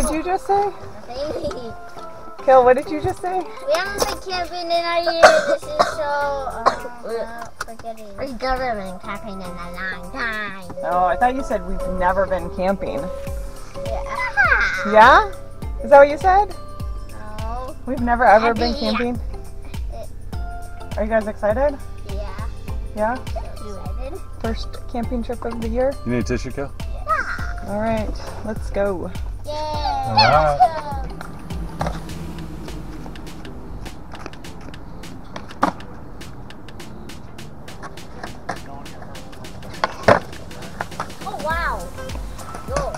did you just say? Kill, what did you just say? We haven't been camping in a year. This is so. Uh, forgetting. We haven't been camping in a long time. Oh, I thought you said we've never been camping. Yeah. Yeah? Is that what you said? No. We've never ever been Yeah. camping? Are you guys excited? Yeah. Yeah? Excited? First camping trip of the year? You need a tissue, Kel? All right, let's go. Oh wow. Go.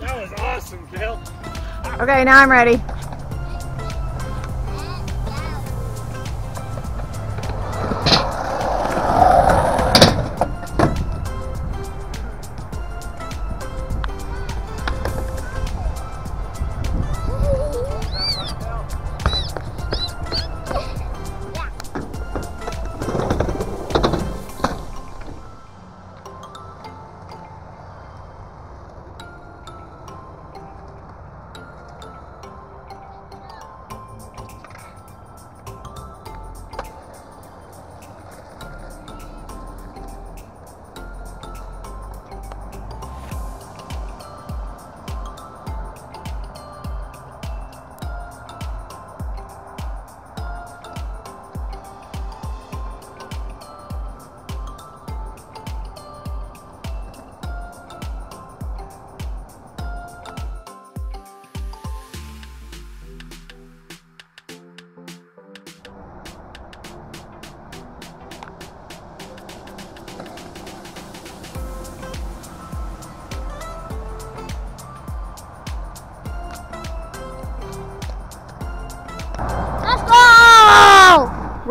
That was awesome. Okay, now I'm ready.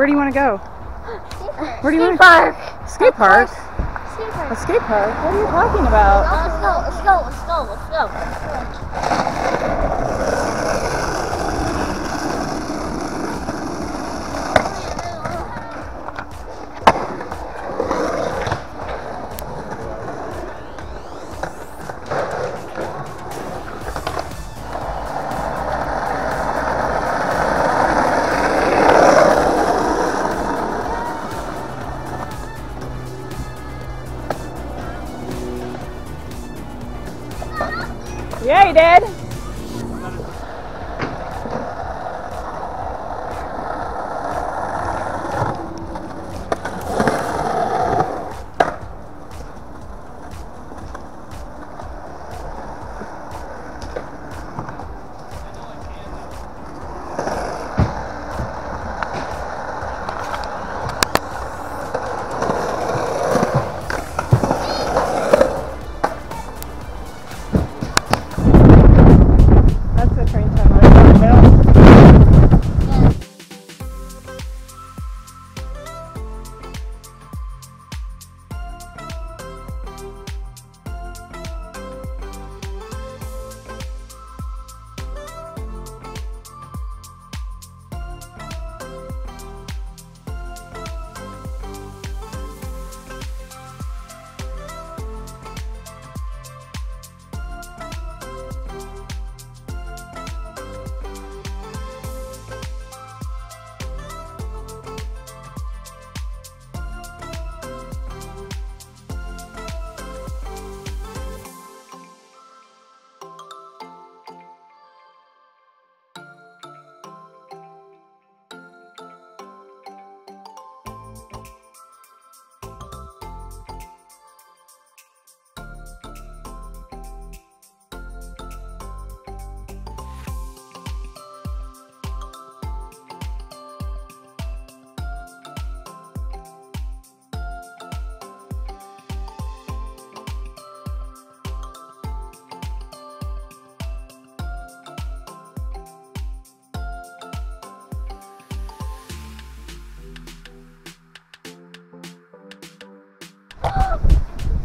Where do you want to go? Where do you Skate want park. to Skate park? Skate park. A skate park? What are you talking about? Let's go. Let's go. Let's go. Let's go.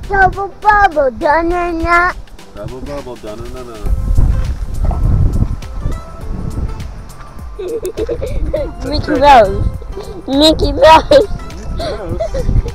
Double bubble, done or not? Bubble bubble, dun dun dun. Mickey Mouse. Mickey Mouse. Yes.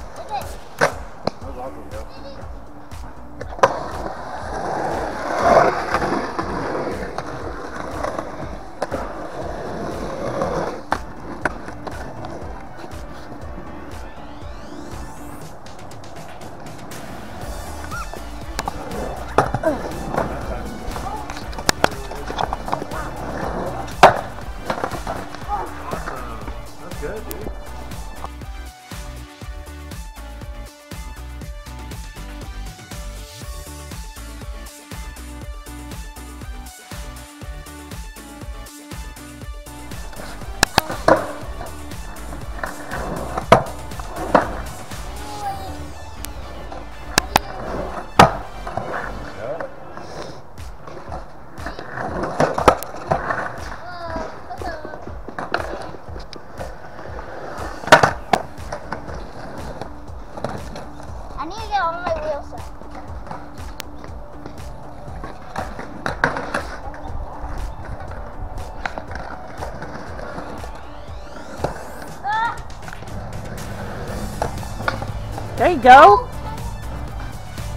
There you go.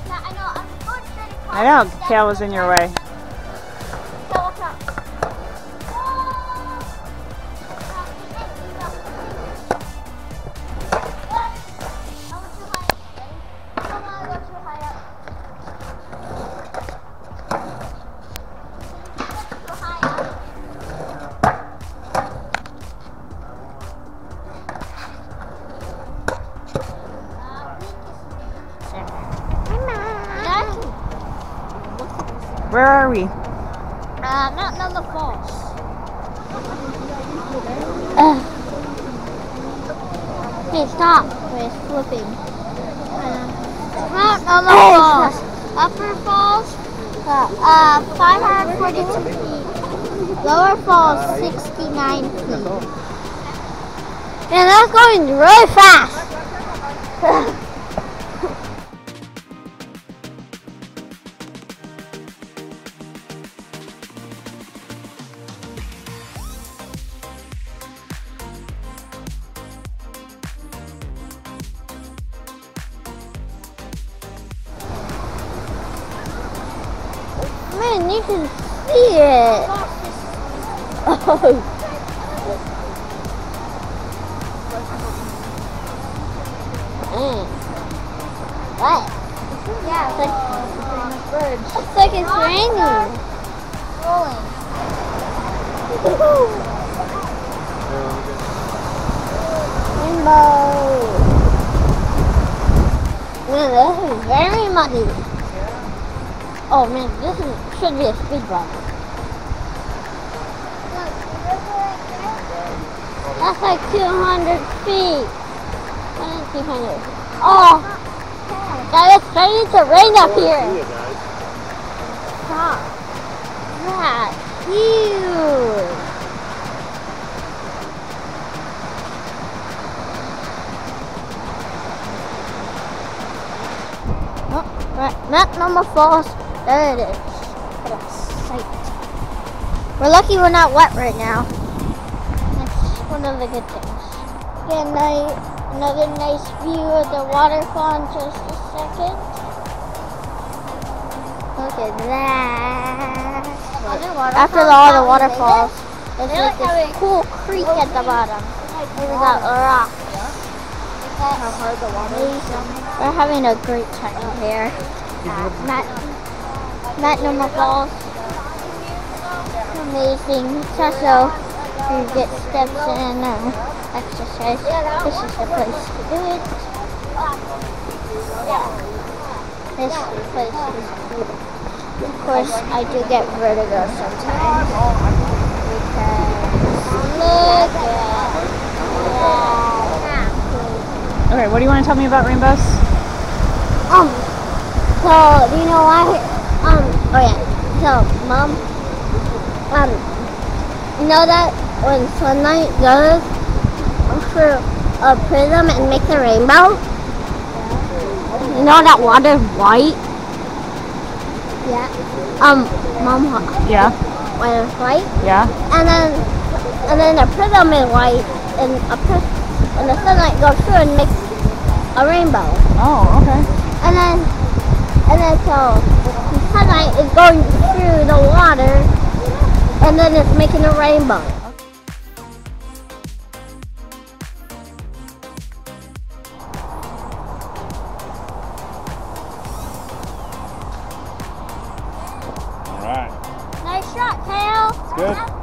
I know. I'm going straight across. I know, Cal was in your way. Where are we? Uh, Multnomah Falls. Uh, hey, stop. It's flipping. Uh, Multnomah Falls. Upper Falls, uh, 542 feet. Lower Falls, 69 feet. Man, that's going really fast. Man, you can see it. Oh. Mm. What? Yeah, it's like, it's like it's raining. Rolling. Rainbow. Man, this is very muddy. Oh man, this is, should be a speed bump. That's like 200 feet. And behind you. Oh, that is starting to rain up here. Stop. That's huge. Oh, right, Multnomah Falls. There it is. What a sight. We're lucky we're not wet right now. That's one of the good things. Get a nice, another nice view of the waterfall in just a second. Look at that. After the, all the waterfalls, there's like like this cool creek at the bottom. Look at that rock. How hard the water is. We're having a great time here at Matt, Multnomah Falls. Amazing. It's also you get steps and exercise. This is the place to do it. This place is cool. Of course, I do get vertigo sometimes. Because look at that. Okay, what do you want to tell me about rainbows? Um, so, do you know why? Um, oh yeah. So, mom, um, you know that when sunlight goes through a prism and makes a rainbow? You know that water is white? Yeah. Um, mom, Yeah, water is white? yeah. And then, and then the prism is white, and a pris- and the sunlight goes through and makes a rainbow. Oh, okay. And then, and then so sunlight is going through the water, and then it's making a rainbow. All right. Nice shot, Kale. good.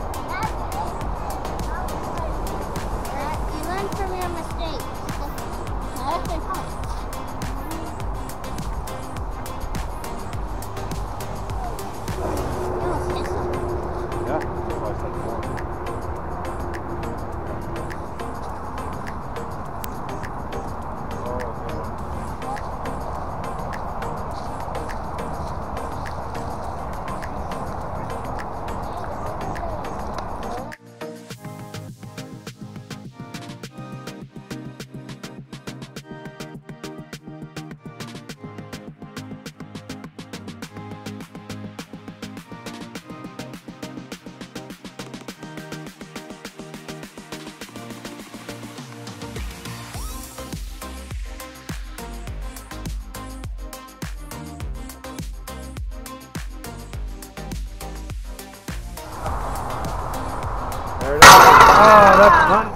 Oh, that's fun.